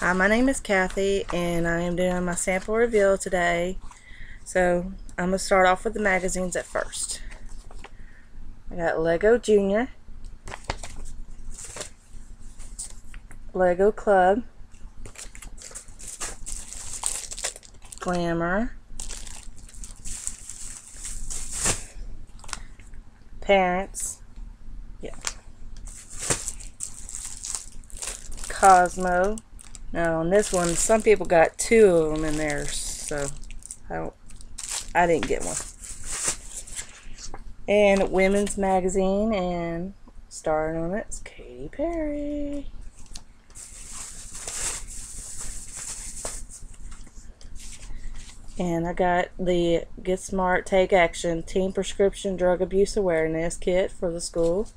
Hi, my name is Kathy, and I am doing my sample reveal today. So, I'm going to start off with the magazines at first. I got Lego Junior, Lego Club, Glamour, Parents, Cosmo, now on this one, some people got two of them in there, so I don't, I didn't get one. And Women's Magazine, and starring on it is Katy Perry. And I got the Get Smart, Take Action Teen Prescription Drug Abuse Awareness Kit for the school.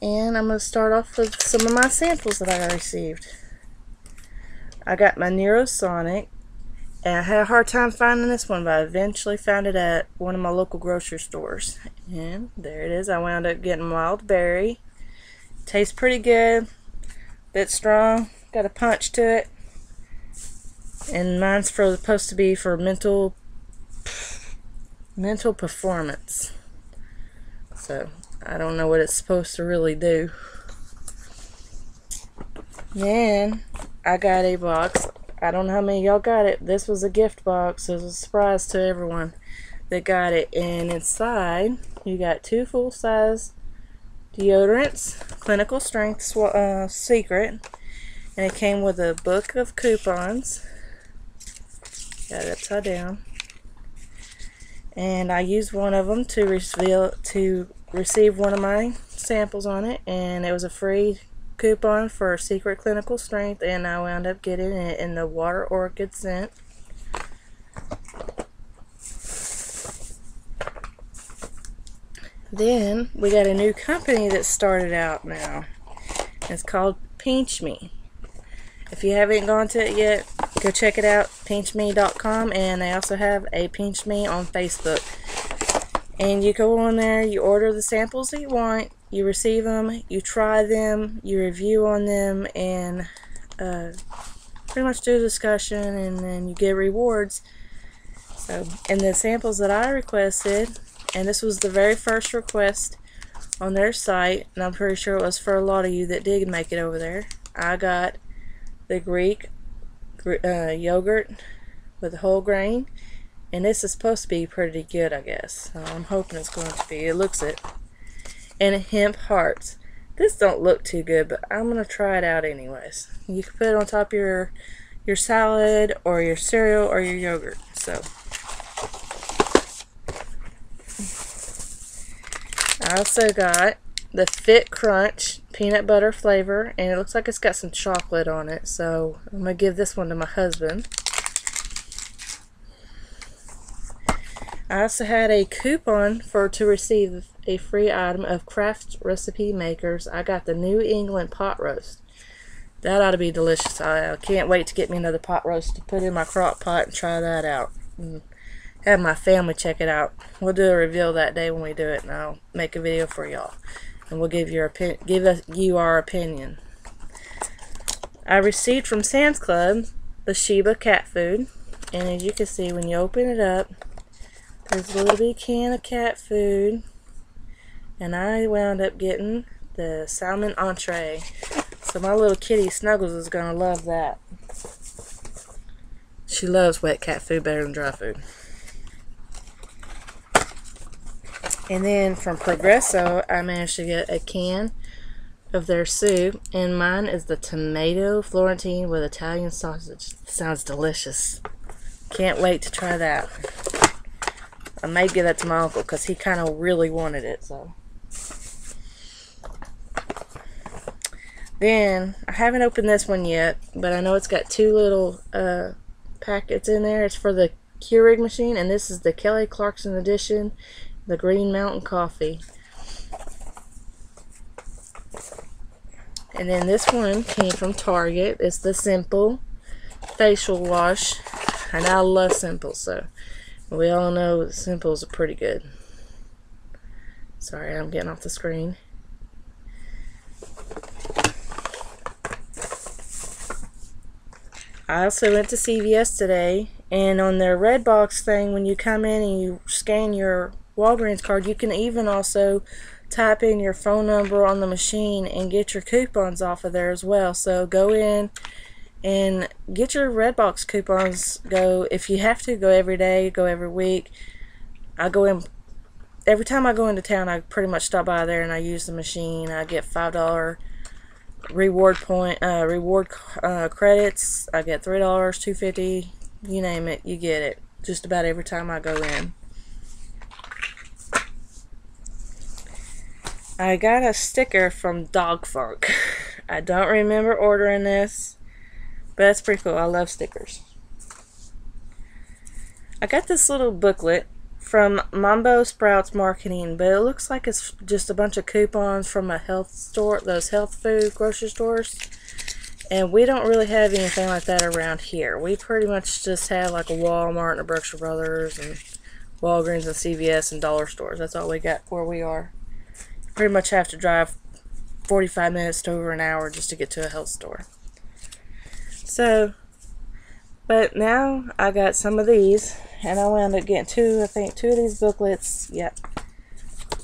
And I'm going to start off with some of my samples that I received. I got my Neurosonic. And I had a hard time finding this one, but I eventually found it at one of my local grocery stores. And there it is. I wound up getting Wild Berry. Tastes pretty good. Bit strong. Got a punch to it. And mine's for supposed to be for mental mental performance. So I don't know what it's supposed to really do. Then I got a box. I don't know how many y'all got it. This was a gift box. It was a surprise to everyone that got it. And inside, you got two full-size deodorants, clinical strength uh, secret. And it came with a book of coupons. Got it upside down. And I used one of them to reveal to received one of my samples on it and it was a free coupon for secret clinical strength and I wound up getting it in the water orchid scent. Then we got a new company that started out now. It's called Pinch Me. If you haven't gone to it yet go check it out pinchme.com and they also have a Pinch Me on Facebook and you go on there, you order the samples that you want, you receive them, you try them, you review on them, and uh, pretty much do a discussion, and then you get rewards. So, and the samples that I requested, and this was the very first request on their site, and I'm pretty sure it was for a lot of you that did make it over there. I got the Greek uh, yogurt with whole grain and this is supposed to be pretty good, I guess. I'm hoping it's going to be. It looks it. And hemp hearts. This don't look too good, but I'm going to try it out anyways. You can put it on top of your, your salad or your cereal or your yogurt. So I also got the Fit Crunch peanut butter flavor and it looks like it's got some chocolate on it so I'm gonna give this one to my husband I also had a coupon for to receive a free item of Kraft Recipe Makers. I got the New England pot roast. That ought to be delicious. I can't wait to get me another pot roast to put in my crock pot and try that out. And have my family check it out. We'll do a reveal that day when we do it, and I'll make a video for y'all. And we'll give your give us you our opinion. I received from Sam's Club the Sheba cat food, and as you can see, when you open it up, there's a little bit can of cat food. And I wound up getting the salmon entree. So my little kitty Snuggles is going to love that. She loves wet cat food better than dry food. And then from Progresso, I managed to get a can of their soup. And mine is the tomato Florentine with Italian sausage. Sounds delicious. Can't wait to try that. I may give that to my uncle because he kind of really wanted it. So then I haven't opened this one yet, but I know it's got two little uh, packets in there. It's for the Keurig machine, and this is the Kelly Clarkson edition, the Green Mountain Coffee. And then this one came from Target. It's the Simple Facial Wash. And I love Simple, so we all know simples are pretty good. Sorry, I'm getting off the screen. I also went to CVS today, and on their red box thing, when you come in and you scan your Walgreens card, you can even also type in your phone number on the machine and get your coupons off of there as well. So go in and get your Redbox coupons. Go if you have to go every day, go every week. I go in every time I go into town. I pretty much stop by there and I use the machine. I get five dollar reward point uh, reward uh, credits. I get three dollars, two fifty. You name it, you get it. Just about every time I go in. I got a sticker from Dog Funk. I don't remember ordering this, but that's pretty cool. I love stickers. I got this little booklet from Mambo Sprouts Marketing, but it looks like it's just a bunch of coupons from a health store, those health food grocery stores. And we don't really have anything like that around here. We pretty much just have like a Walmart and a Brookshire Brothers and Walgreens and CVS and dollar stores. That's all we got where we are pretty much have to drive 45 minutes to over an hour just to get to a health store. So, but now I got some of these, and I wound up getting two, I think, two of these booklets. Yep.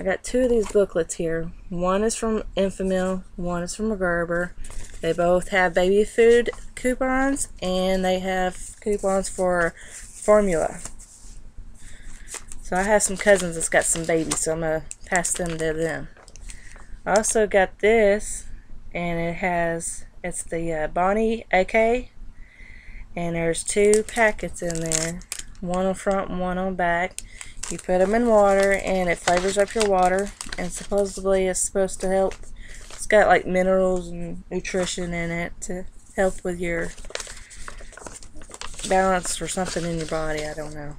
I got two of these booklets here. One is from Enfamil, one is from Gerber. They both have baby food coupons, and they have coupons for formula. So I have some cousins that's got some babies, so I'm going to pass them to them. I also got this, and it has, it's the uh, Bonnie AK, and there's two packets in there, one on front and one on back. You put them in water, and it flavors up your water, and supposedly it's supposed to help. It's got like minerals and nutrition in it to help with your balance or something in your body. I don't know.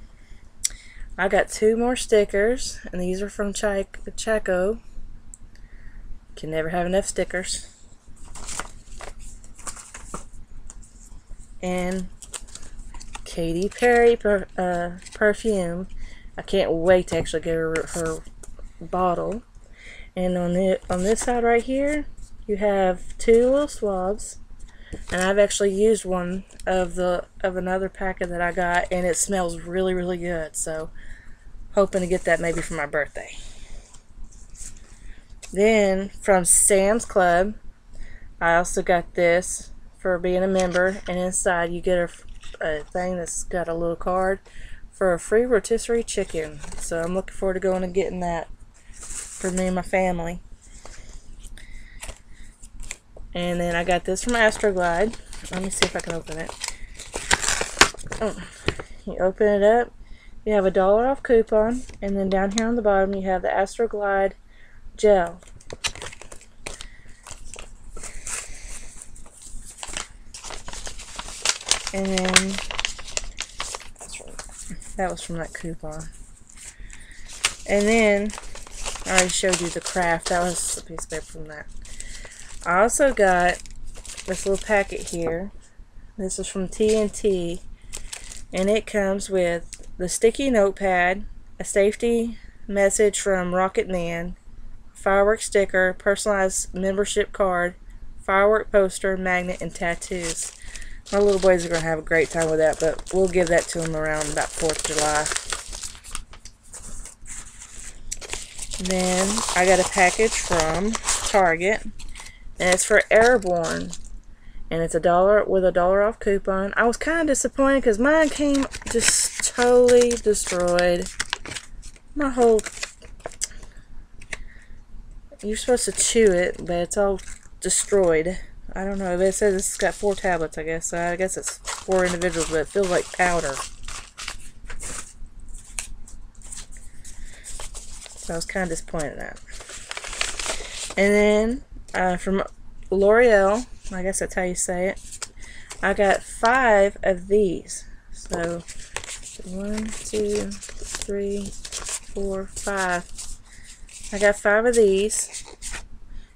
I got two more stickers, and these are from Chaco. Can never have enough stickers. And Katy Perry per, uh, perfume. I can't wait to actually get her her bottle. And on the on this side right here, you have two little swabs. And I've actually used one of the of another packet that I got, and it smells really really good. So, hoping to get that maybe for my birthday. Then from Sam's Club, I also got this for being a member, and inside you get a, a thing that's got a little card for a free rotisserie chicken. So I'm looking forward to going and getting that for me and my family. And then I got this from Astroglide. Let me see if I can open it. Oh, you open it up, you have a dollar off coupon, and then down here on the bottom you have the Astroglide gel. And then that was from that coupon. And then I already showed you the Kraft. That was a piece of paper from that. I also got this little packet here. This is from TNT. And it comes with the sticky notepad, a safety message from Rocket Man, firework sticker, personalized membership card, firework poster, magnet, and tattoos. My little boys are going to have a great time with that, but we'll give that to them around about 4th of July. Then I got a package from Target, and it's for Airborne, and it's a dollar with a dollar off coupon. I was kind of disappointed because mine came just totally destroyed. My whole you're supposed to chew it, but it's all destroyed. I don't know, it says it's got four tablets, I guess. So I guess it's four individuals, but it feels like powder. So I was kind of disappointed in that. And then uh, from L'Oreal, I guess that's how you say it, I got five of these. So one, two, three, four, five. I got five of these.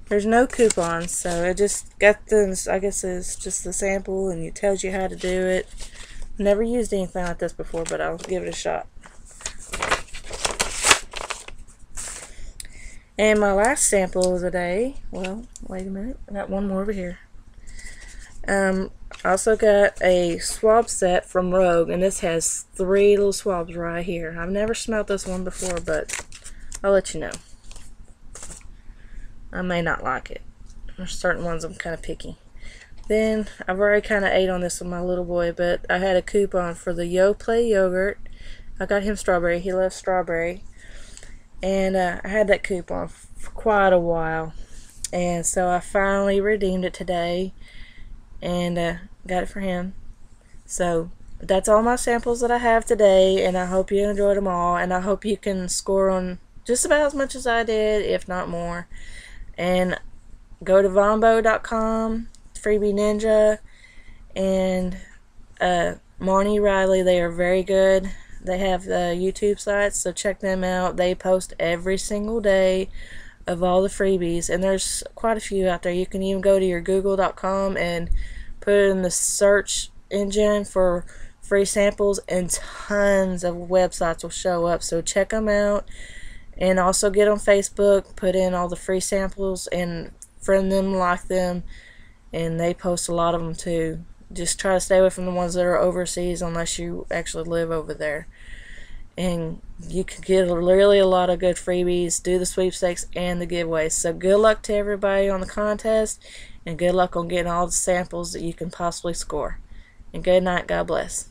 There's no coupons, so I just got this, I guess it's just the sample and it tells you how to do it. Never used anything like this before, but I'll give it a shot. And my last sample of the day, well, wait a minute, I got one more over here. Um, I also got a swab set from Rogue, and this has three little swabs right here. I've never smelled this one before, but I'll let you know. I may not like it. There's certain ones I'm kind of picky. Then, I've already kind of ate on this with my little boy, but I had a coupon for the Yoplait yogurt. I got him strawberry. He loves strawberry. And uh, I had that coupon for quite a while. And so I finally redeemed it today and uh, got it for him. So that's all my samples that I have today, and I hope you enjoyed them all, and I hope you can score on just about as much as I did, if not more. And go to vonbeau.com, Freebie Ninja, and uh, Marnie Riley. They are very good. They have the YouTube sites, so check them out. They post every single day of all the freebies, and there's quite a few out there. You can even go to your google.com and put in the search engine for free samples, and tons of websites will show up. So check them out, and also get on Facebook, put in all the free samples, and friend them, like them, and they post a lot of them too. Just try to stay away from the ones that are overseas unless you actually live over there and you can get really a lot of good freebies, do the sweepstakes and the giveaways. So good luck to everybody on the contest, and good luck on getting all the samples that you can possibly score. And good night. God bless.